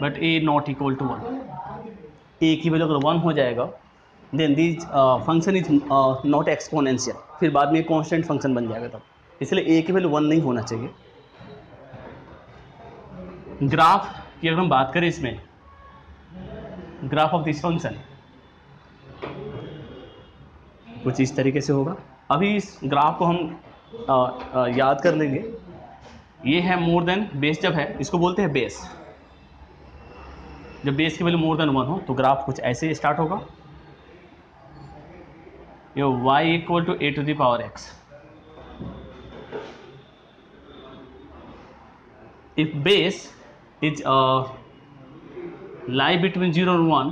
But a not equal to one a की value अगर one हो जाएगा then this function is not exponential फिर बाद में कॉन्स्टेंट फंक्शन बन जाएगा तब इसलिए ए की वैल्यू वन नहीं होना चाहिए ग्राफ की अगर हम बात करें इसमें ग्राफ ऑफ दिस फंक्शन कुछ इस तरीके से होगा अभी इस ग्राफ को हम आ, uh, आ, uh, याद कर लेंगे ये है मोर देन बेस जब है इसको बोलते हैं बेस जब बेस की वैल्यू मोर देन वन हो तो ग्राफ कुछ ऐसे स्टार्ट होगा ये y equal to a to the power x if base is uh, lie between 0 and 1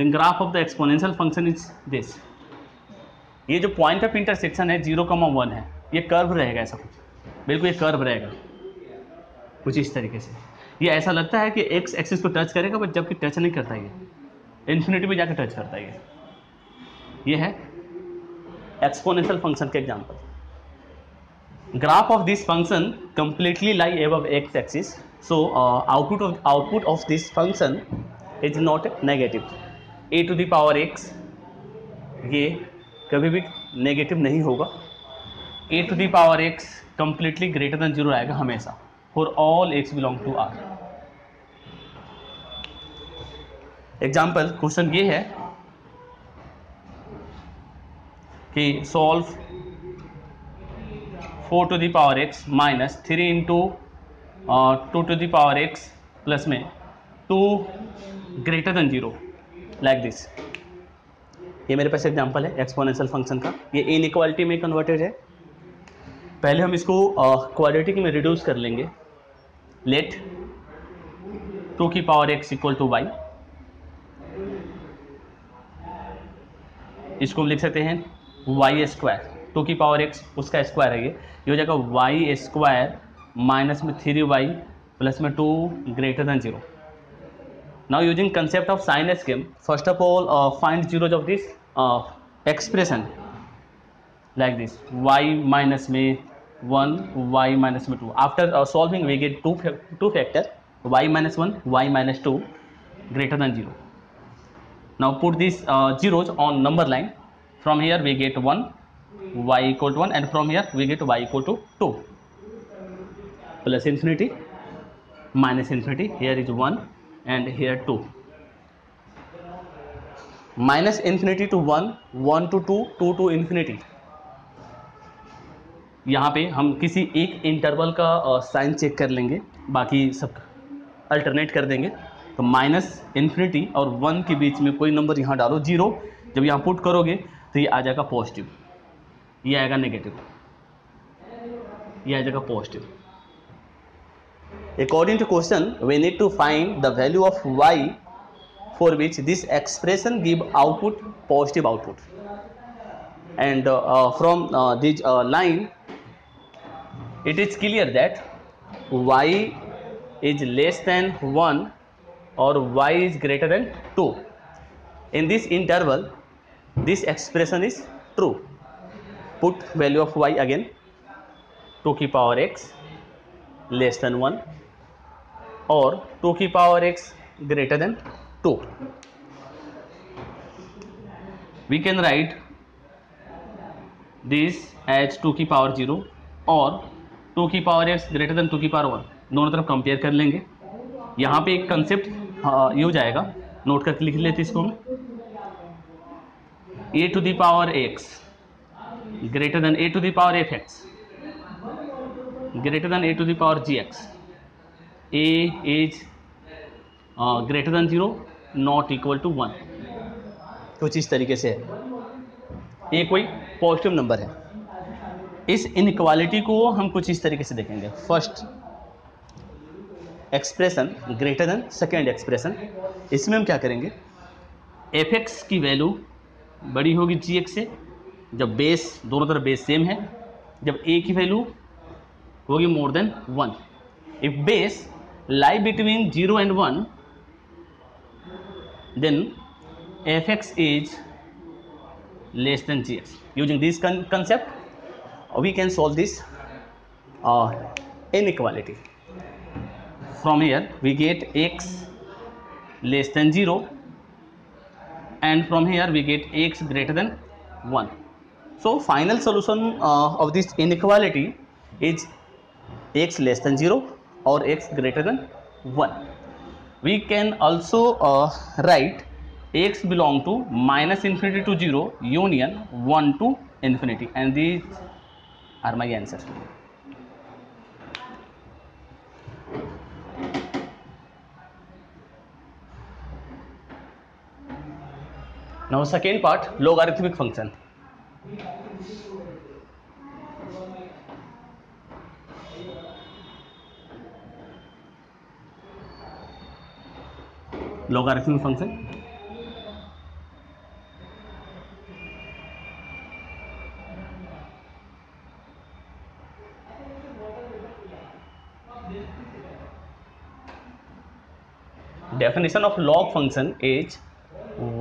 then graph of the exponential function is ये जो पॉइंट ऑफ इंटरसेक्शन है zero comma one है ये कर्व रहेगा ऐसा कुछ बिल्कुल ये कर्व रहेगा कुछ इस तरीके से ये ऐसा लगता है कि एक्स एक्सिस को टच करेगा बट जबकि टच नहीं करता ये इन्फिनिटी में जाकर टच करता ये ये है एक्सपोनेंशियल फंक्शन का example graph of this function completely lie above x axis so output of output of this function is not negative a to the power x ये कभी भी नेगेटिव नहीं होगा a to the power x completely greater than zero आएगा हमेशा for all x belong to R example question ये है कि solve four to the power x minus three into two to the power x plus में two greater than zero like this ये मेरे पास example है एक्सपोनेंशियल फंक्शन का ये इन इक्वालिटी में कन्वर्टेड है पहले हम इसको uh, में रिड्यूस कर लेंगे लेट टू की power x equal to y इसको हम लिख सकते हैं वाई स्क्वायर टू की पावर एक्स उसका स्क्वायर है ये ये हो जाएगा वाई स्क्वायर माइनस में थ्री वाई प्लस में two greater than zero now using concept of sign scheme first of all find zero of this expression like this y minus में one y minus में two after solving we get two two factor y minus one y minus two greater than zero now put these uh, zeros on number line from here we get 1 y equal to 1 and from here we get y equal to 2 plus infinity minus infinity here is 1 and here 2 minus infinity to 1 1 to 2 2 to infinity यहाँ पे हम किसी एक interval का sign check कर लेंगे बाकी सब अल्टरनेट कर देंगे तो माइनस इन्फिनिटी और वन के बीच में कोई नंबर यहाँ डालो जीरो जब यहाँ पुट करोगे तो ये आ जाएगा पॉजिटिव ये आएगा नेगेटिव ये आ जाएगा positive according to question we need to find the value of y for which this expression give output positive output and from this line it is clear that y is less than one or y is greater than 2 in this interval this expression is true put value of y again 2 की power x less than 1 और 2 की power x greater than 2 we can write this H 2 की power 0 और 2 की power x greater than 2 की power 1 दोनों तरफ compare कर लेंगे यहाँ पे एक कंसेप्ट हाँ, ये हो जाएगा नोट करके लिख लेते इसको हम a to the power x greater than a to the power f x greater than a to the power g x a is greater than zero not equal to one कुछ इस तरीके से है ये कोई पॉजिटिव नंबर है इस inequality को हम कुछ इस तरीके से देखेंगे first expression greater than second expression इसमें हम क्या करेंगे एफ एक्स की वैल्यू बड़ी होगी जी एक्स से जब बेस दोनों तरफ बेस सेम है जब ए की वैल्यू होगी more than one if base lie between zero and one then f x is less than g x using this concept we can solve this inequality from here we get x less than 0 and from here we get x greater than 1 so final solution uh, of this inequality is x less than 0 or x greater than 1 we can also uh, write x belong to minus infinity to 0 union 1 to infinity and these are my answers Now second part, logarithmic function. Logarithmic function. Definition of log function is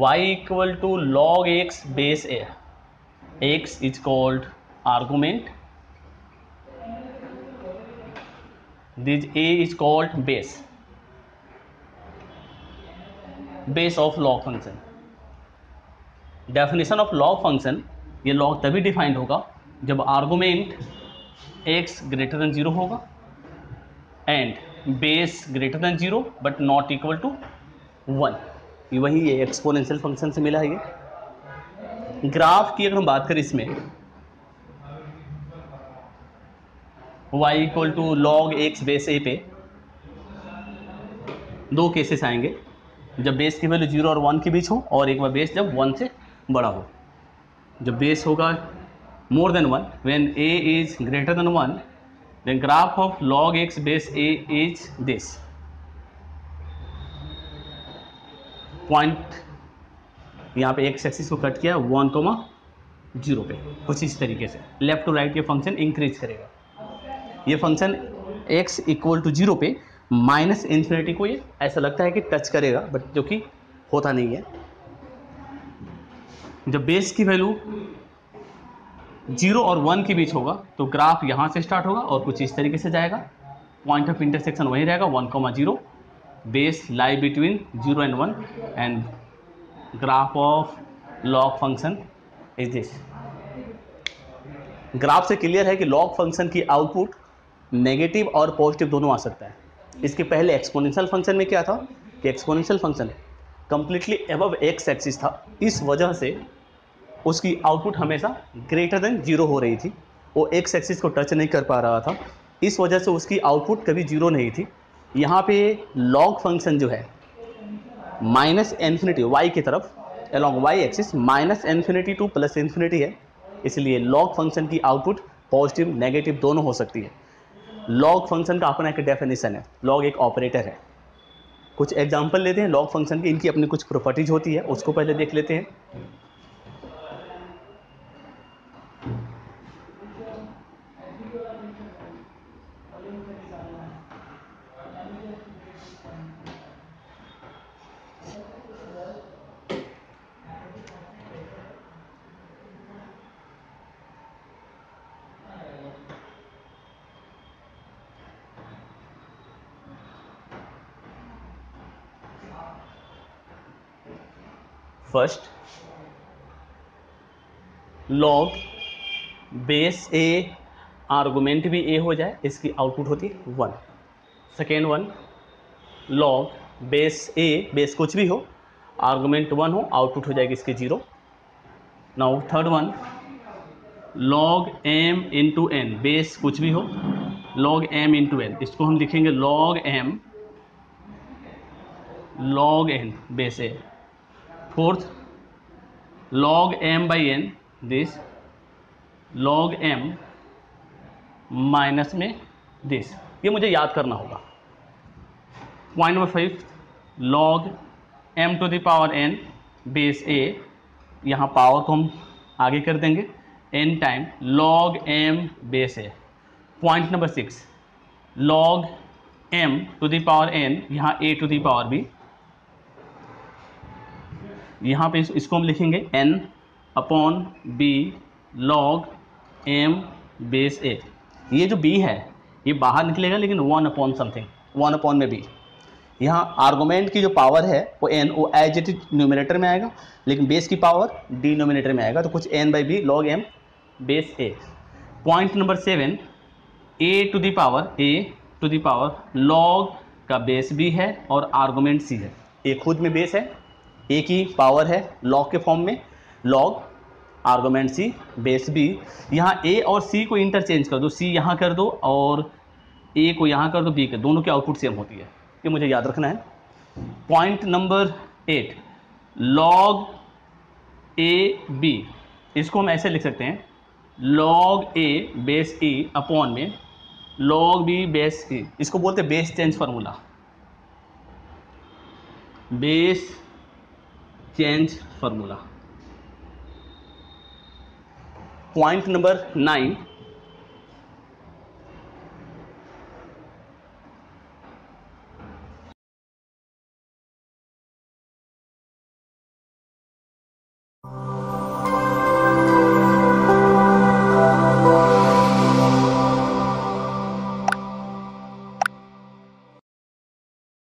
y equal to log x base a x is called argument this a is called base base of log function definition of log function ये log तभी defined होगा जब argument x greater than zero होगा and base greater than zero but not equal to one ये वही ये exponential function से मिला है ये ग्राफ की अगर हम बात करें इसमें y equal to log x base a पे दो केसेस आएंगे जब बेस की वैल्यू जीरो और वन के बीच हो और एक बार बेस जब वन से बड़ा हो जब बेस होगा more than one when a is greater than one then graph of log x base a is this point यहाँ पे एक सेक्सिस को कट किया वन कोमा जीरो पे कुछ इस तरीके से लेफ्ट टू राइट ये फंक्शन इंक्रीज करेगा ये function x equal to zero पे माइनस इन्फिनिटी को ये ऐसा लगता है कि टच करेगा बट जो कि होता नहीं है जब बेस की वैल्यू जीरो और वन के बीच होगा तो ग्राफ यहाँ से स्टार्ट होगा और कुछ इस तरीके से जाएगा पॉइंट ऑफ इंटरसेक्शन वहीं रहेगा one comma zero base lie between zero and one and graph of log function is this graph से क्लियर है कि लॉग फंक्शन की आउटपुट नेगेटिव और पॉजिटिव दोनों आ सकता है इसके पहले एक्सपोनेंशियल फंक्शन में क्या था कि exponential function completely above x axis था इस वजह से उसकी आउटपुट हमेशा ग्रेटर देन जीरो हो रही थी वो एक्स एक्सिस को टच नहीं कर पा रहा था इस वजह से उसकी आउटपुट कभी जीरो नहीं थी यहाँ पे लॉग फंक्शन जो है माइनस इन्फिनिटी वाई की तरफ along y axis minus infinity to plus infinity है इसलिए लॉग फंक्शन की आउटपुट पॉजिटिव नेगेटिव दोनों हो सकती है लॉग फंक्शन का अपना एक डेफिनेशन है लॉग एक ऑपरेटर है कुछ एग्जाम्पल लेते हैं लॉग फंक्शन की इनकी अपनी कुछ प्रॉपर्टीज होती है उसको पहले देख लेते हैं first log base a argument भी ए हो जाए इसकी आउटपुट होती है one second one log base a base कुछ भी हो आर्गूमेंट वन हो आउटपुट हो जाएगी इसकी zero now third one log m into n base कुछ भी हो लॉग एम इंटू एन इसको हम लिखेंगे log m log n base a fourth log m by n this log m minus में दिस ये मुझे याद करना होगा point number fifth log m to the power n base a यहाँ पावर को हम आगे कर देंगे n time log m base a point number six log m to the power n यहाँ ए टू दावर बी यहाँ पे इसको हम लिखेंगे n upon b log m base a ये जो बी है ये बाहर निकलेगा लेकिन one upon something one upon में बी यहाँ आर्गोमेंट की जो पावर है वो एन वो एज इट न्यूमिनेटर में आएगा लेकिन बेस की पावर डी नोमिनेटर में आएगा तो कुछ n by b log m base a point number seven a to the power a to the power log का बेस बी है और आर्गोमेंट सी है ए खुद में बेस है ए की पावर है लॉग के फॉर्म में log argument c base b यहाँ ए और सी को इंटरचेंज कर दो सी यहाँ कर दो और ए को यहाँ कर दो बी कर दोनों की आउटपुट सेम होती है ये मुझे याद रखना है point number eight log a b इसको हम ऐसे लिख सकते हैं log a base e upon में लॉग बी बेस ई इसको बोलते हैं base change formula base change formula point number nine